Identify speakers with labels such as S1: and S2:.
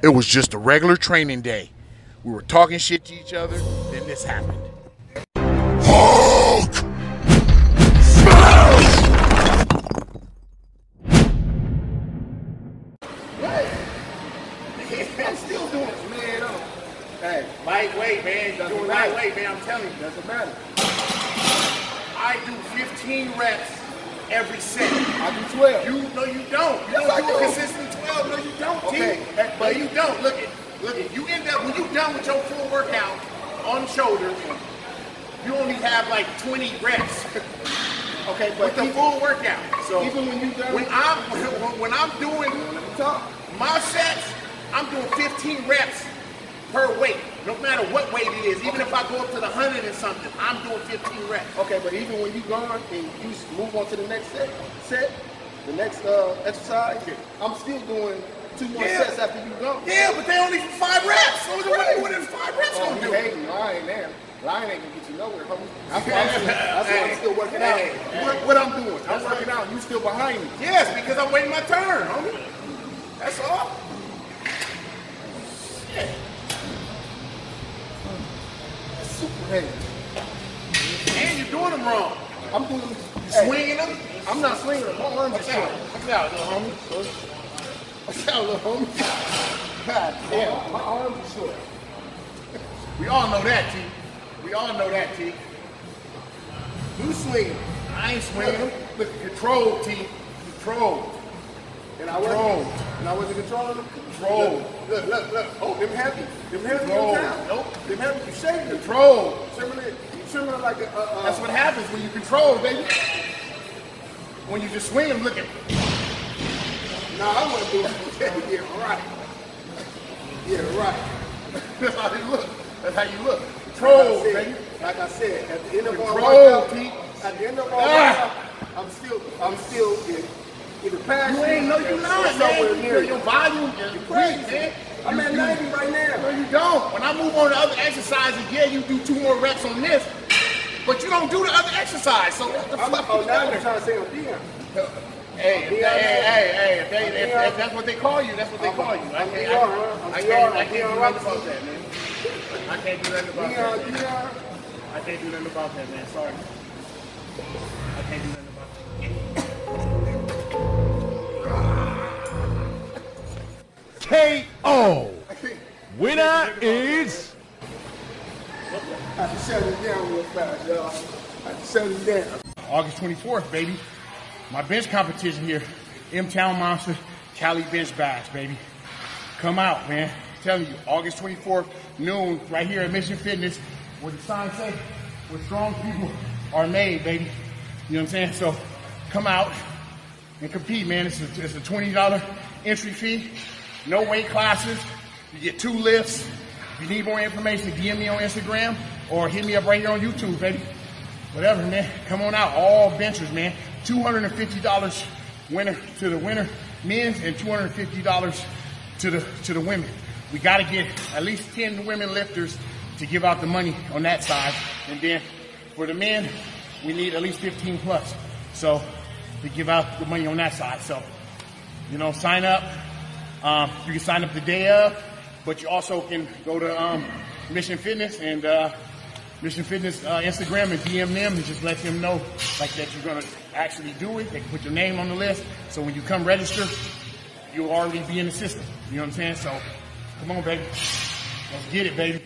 S1: It was just a regular training day. We were talking shit to each other, then this happened.
S2: Hulk!
S3: I'm still doing man. Hey,
S1: Lightweight, man. You're
S3: Doesn't
S1: doing
S3: matter.
S1: lightweight, man. I'm telling you.
S3: doesn't matter.
S1: I do 15 reps every set.
S3: I do 12.
S1: You no, you don't. You
S3: Yes,
S1: don't
S3: I
S1: do consistent 12. No, you don't.
S3: Okay.
S1: T. But you don't. Look at look at you end up when you're done with your full workout on shoulders, you only have like 20 reps
S3: okay, but
S1: with the
S3: even,
S1: full workout. So
S3: even when you done,
S1: when I'm when, when I'm doing
S3: let me talk.
S1: my sets, I'm doing 15 reps per weight. No matter what weight it is, even if I go up to the hundred and something, I'm doing 15 reps.
S3: Okay, but even when you gone and you move on to the next set, set the next uh, exercise, I'm still doing two more
S1: Yeah.
S3: sets after you gone.
S1: Yeah, but they only five reps. So what, five reps
S3: Oh,
S1: gonna do?
S3: hating, lying now. Lying ain't gonna get you nowhere, homie. That's why I'm still, that's why I'm still working out.
S1: Hey,
S3: What, what I'm doing, I'm working out. You still behind me.
S1: Yes, because I'm waiting my turn, homie. That's all.
S3: Heavy.
S1: And you're doing them wrong.
S3: I'm doing. Hey,
S1: Swinging them.
S3: I'm not swinging them. My arms are short.
S1: Watch out, little homie.
S3: Watch out, little homie. God damn, my arms are short.
S1: We all know that, T. We all know that, T.
S3: You swinging.
S1: I ain't swinging them. Look, control, T. Control.
S3: And I
S1: Control.
S3: And I wasn't controlling them.
S1: Control.
S3: Look, look, look. Oh, them heavy. Them heavy
S1: Control.
S3: on down.
S1: Nope.
S3: Them heavy. You shaking them.
S1: Control.
S3: You trimming like a. Uh, uh,
S1: That's what happens when you control, baby. When you just swing them, look at
S3: Nah, I want to do it. Okay, yeah, right. Yeah, right.
S1: That's how you look. That's how you look.
S3: Like
S1: Control,
S3: I said,
S1: baby.
S3: like I said, at the end of our
S1: Control,
S3: workout,
S1: Pete.
S3: at the end of our
S1: Ah.
S3: workout, I'm still, I'm still in, the passion.
S1: You ain't no, you not,
S3: somewhere near
S1: Your,
S3: you.
S1: your volume,
S3: You
S1: crazy, man.
S3: I'm at
S1: you-
S3: 90 right
S1: No,
S3: now.
S1: you don't. When I move on to other exercises, yeah, you do two more reps on this, but you don't do the other exercise. So what the
S3: I'm,
S1: fuck
S3: oh, now you're trying to say I'm Dion.
S1: Hey, if hey, hey, hey, if, they, if, if that's what they call you, that's what they call you. I can't.
S3: I'm
S1: I, I can't, I can't do nothing about that, man. I can't do nothing about that. Man. I can't do nothing about that, man. Sorry. I can't do nothing
S4: Winner is
S3: I had to shut it down real fast, y'all. I had to shut it down.
S1: August 24th, baby. My bench competition here. M-Town Monsta, Cali Bench Bash, baby. Come out, man. I'm telling you, August 24th, noon, right here at Mission Fitness, where the sign says, where strong people are made, baby. You know what I'm saying? So come out and compete, man. It's a, it's a $20 entry fee. No weight classes. You get two lifts. If you need more information, DM me on Instagram or hit me up right here on YouTube, baby. Whatever, man. Come on out. All benchers, man. $250 winner to the winner men's and $250 to the to the women. We got to get at least 10 women lifters to give out the money on that side. And then for the men, we need at least 15 plus. So to give out the money on that side. So, you know, sign up. Um, you can sign up the day of, but you also can go to um, Mission Fitness and uh, Mission Fitness uh, Instagram and DM them and just let them know like that you're gonna actually do it. They can put your name on the list, so when you come register, you'll already be in the system. You know what I'm saying? So, come on, baby, let's get it, baby.